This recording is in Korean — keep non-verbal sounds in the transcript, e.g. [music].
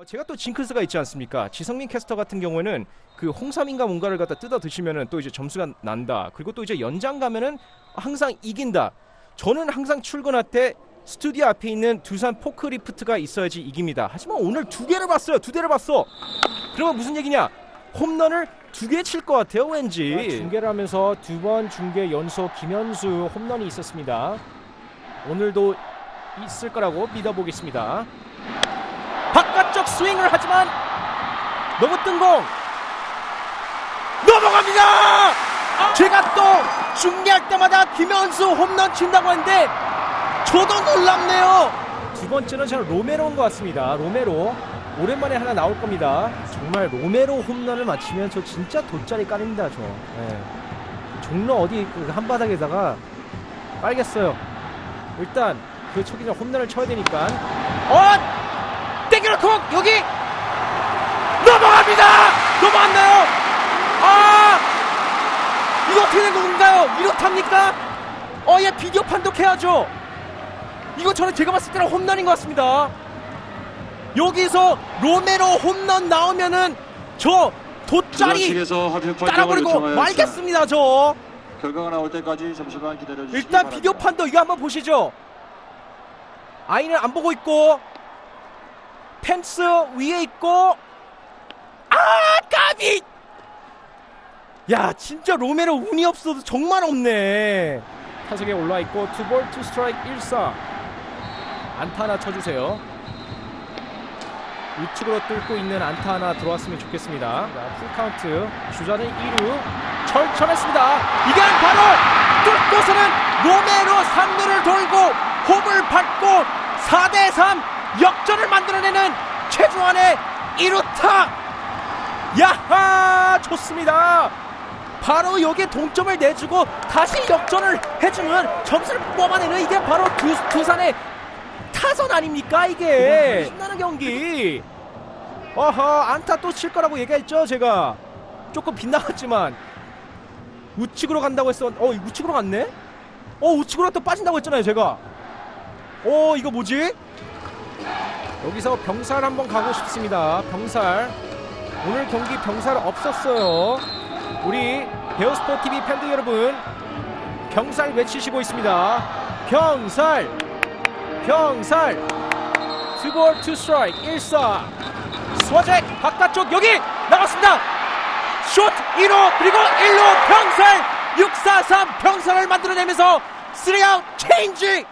어, 제가 또 징크스가 있지 않습니까? 지성민 캐스터 같은 경우에는 그 홍삼인가 뭔가를 갖다 뜯어 드시면은 또 이제 점수가 난다. 그리고 또 이제 연장 가면은 항상 이긴다. 저는 항상 출근할 때 스튜디오 앞에 있는 두산 포크리프트가 있어야지 이깁니다. 하지만 오늘 두 개를 봤어요. 두 대를 봤어. 그러면 무슨 얘기냐? 홈런을 두 개 칠 것 같아요, 왠지. 중계를 하면서 두 번 중계 연속 김현수 홈런이 있었습니다. 오늘도 있을 거라고 믿어보겠습니다. 바깥쪽 스윙을 하지만 너무 뜬공 넘어갑니다. 제가 또 중계할 때마다 김현수 홈런 친다고 했는데 저도 놀랍네요. 두 번째는 저는 로메로인 것 같습니다. 로메로 오랜만에 하나 나올 겁니다. 정말 로메로 홈런을 맞히면 저 진짜 돗자리 깔립니다. 저 예. 종로 어디 그 한바닥에다가 빨겠어요. 일단 그 초기전 홈런을 쳐야 되니까 어! 땡겨놓고 여기 넘어갑니다. 넘어갔나요? 아 이거 어떻게 된 건가요? 이렇답니까? 어얘 비디오 판독해야죠. 이거 저는 제가 봤을 때는 홈런인 것 같습니다. 여기서 로메로 홈런 나오면은 저 돗자리 깔아버리고. 말겠습니다 저. 결과가 나올 때까지 잠시만 기다려 주시기 일단 바랍니다. 비디오 판독 이거 한번 보시죠. 아이는 안 보고 있고 펜스 위에 있고 아 까비! 야 진짜 로메로 운이 없어도 정말 없네. 타석에 올라 있고 투볼 투 스트라이크 1사. 안타 하나 쳐주세요. 우측으로 뚫고 있는 안타 하나 들어왔으면 좋겠습니다. 자, 풀 카운트. 주자는 2루. 쳐냈습니다. 이게 바로 뚫고서는 로메로 3루를 돌고 홈을 밟고 4대3 역전을 만들어내는 최주환의 1루타! 야하! 좋습니다. 바로 여기에 동점을 내주고 다시 역전을 해주는 점수를 뽑아내는 이게 바로 두, 두산의 타선 아닙니까 이게? 신나는 경기. [laughs] 어허 안타 또 칠 거라고 얘기했죠 제가. 조금 빗나갔지만. 우측으로 간다고 했어 어 우측으로 갔네? 어 우측으로 또 빠진다고 했잖아요 제가. 어 이거 뭐지 여기서 병살 한번 가고 싶습니다. 병살. 오늘 경기 병살 없었어요. 우리 베어스포 TV 팬들 여러분 병살 외치시고 있습니다. 병살. 병살. 투볼 투 스트라이크 1사. 스와잭 바깥쪽 여기 나갔습니다. 숏 2루 그리고 1루 병살. 643 병살을 만들어내면서 3아웃 체인지